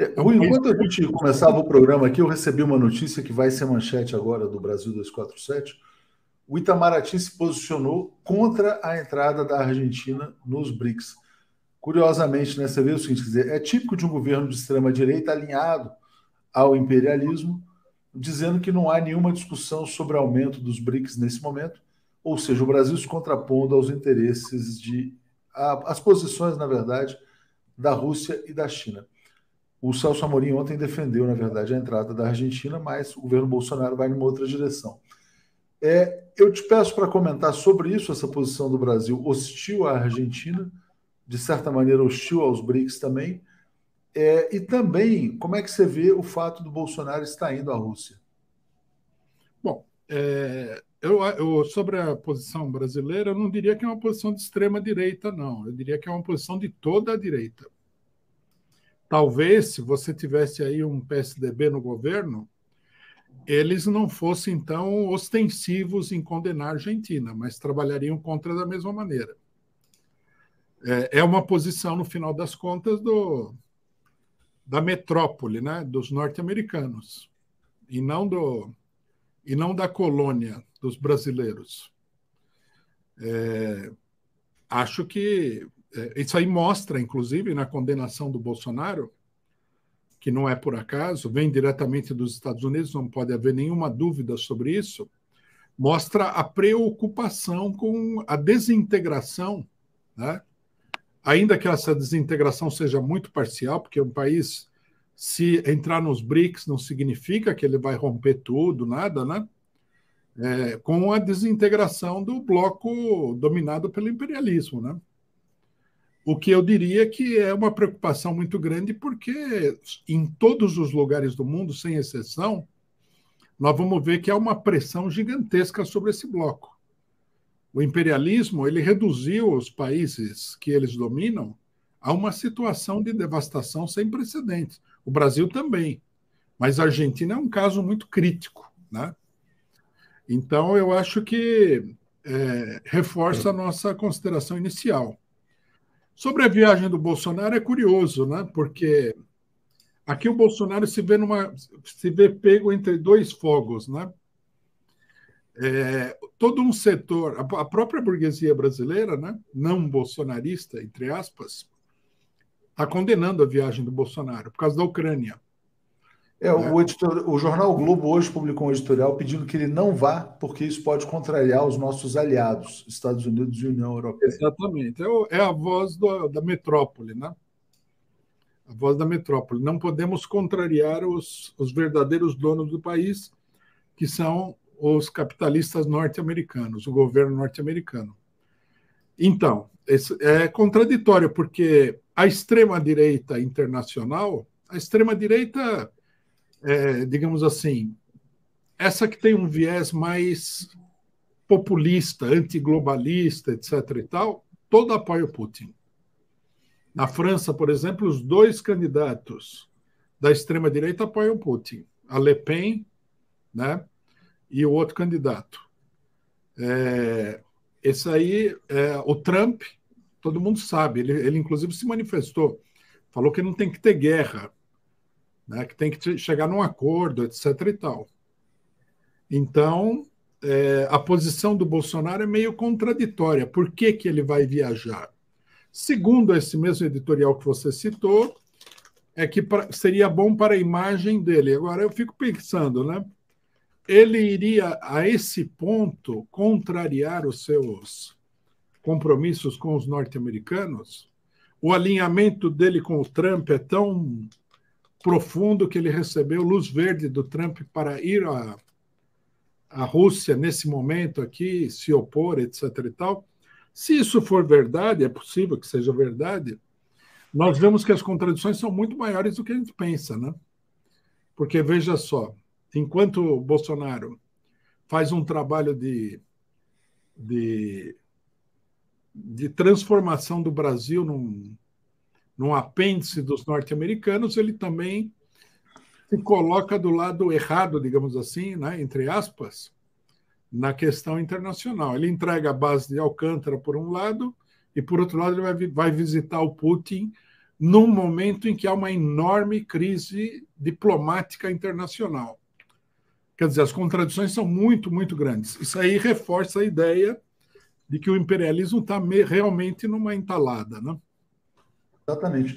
É, Rui, enquanto a gente começava o programa aqui, eu recebi uma notícia que vai ser manchete agora do Brasil 247. O Itamaraty se posicionou contra a entrada da Argentina nos BRICS. Curiosamente, né, você vê o seguinte: dizer, é típico de um governo de extrema-direita alinhado ao imperialismo, dizendo que não há nenhuma discussão sobre aumento dos BRICS nesse momento, ou seja, o Brasil se contrapondo aos interesses de. As posições, na verdade, da Rússia e da China. O Celso Amorim ontem defendeu, na verdade, a entrada da Argentina, mas o governo Bolsonaro vai numa outra direção. É, eu te peço para comentar sobre isso, essa posição do Brasil hostil à Argentina, de certa maneira hostil aos BRICS também, é, e também como é que você vê o fato do Bolsonaro estar indo à Rússia? Bom, é, eu, eu, sobre a posição brasileira, eu não diria que é uma posição de extrema direita, não. Eu diria que é uma posição de toda a direita. Talvez, se você tivesse aí um PSDB no governo, eles não fossem tão ostensivos em condenar a Argentina, mas trabalhariam contra da mesma maneira. É, é uma posição, no final das contas, do, da metrópole, né, dos norte-americanos, e não do e não da colônia dos brasileiros. É, acho que isso aí mostra, inclusive, na condenação do Bolsonaro, que não é por acaso, vem diretamente dos Estados Unidos, não pode haver nenhuma dúvida sobre isso, mostra a preocupação com a desintegração, né? ainda que essa desintegração seja muito parcial, porque um país, se entrar nos BRICS, não significa que ele vai romper tudo, nada, né? É, com a desintegração do bloco dominado pelo imperialismo, né? O que eu diria que é uma preocupação muito grande, porque em todos os lugares do mundo, sem exceção, nós vamos ver que há uma pressão gigantesca sobre esse bloco. O imperialismo ele reduziu os países que eles dominam a uma situação de devastação sem precedentes. O Brasil também, mas a Argentina é um caso muito crítico, né? Então eu acho que é, reforça a nossa consideração inicial. Sobre a viagem do Bolsonaro é curioso, né? Porque aqui o Bolsonaro se vê numa se vê pego entre dois fogos, né? É, todo um setor, a própria burguesia brasileira, né, não bolsonarista, entre aspas, está condenando a viagem do Bolsonaro por causa da Ucrânia. É, o, né? editor, o jornal Globo hoje publicou um editorial pedindo que ele não vá, porque isso pode contrariar os nossos aliados, Estados Unidos e União Europeia. Exatamente. É, é a voz do, da metrópole, né? A voz da metrópole. Não podemos contrariar os, os verdadeiros donos do país, que são os capitalistas norte-americanos, o governo norte-americano. Então, é contraditório, porque a extrema-direita internacional, a extrema-direita, é, digamos assim, essa que tem um viés mais populista, antiglobalista, etc. e tal, todo apoia o Putin. Na França, por exemplo, os dois candidatos da extrema-direita apoiam Putin. A Le Pen, né? e o outro candidato. É, esse aí, é, o Trump, todo mundo sabe, ele, ele inclusive se manifestou, falou que não tem que ter guerra, né, que tem que chegar num acordo, etc. e tal. Então, é, a posição do Bolsonaro é meio contraditória. Por que, que ele vai viajar? Segundo esse mesmo editorial que você citou, é que pra, seria bom para a imagem dele. Agora, eu fico pensando, né? ele iria a esse ponto contrariar os seus compromissos com os norte-americanos? O alinhamento dele com o Trump é tão profundo que ele recebeu luz verde do Trump para ir à, à Rússia nesse momento aqui, se opor, etc. e tal. Se isso for verdade, é possível que seja verdade, nós vemos que as contradições são muito maiores do que a gente pensa, né? Porque veja só, enquanto Bolsonaro faz um trabalho de, de, de transformação do Brasil num, num apêndice dos norte-americanos, ele também se coloca do lado errado, digamos assim, né, entre aspas, na questão internacional. Ele entrega a base de Alcântara por um lado, e por outro lado, ele vai, vai visitar o Putin num momento em que há uma enorme crise diplomática internacional. Quer dizer, as contradições são muito, muito grandes. Isso aí reforça a ideia de que o imperialismo está realmente numa entalada. Né? Exatamente.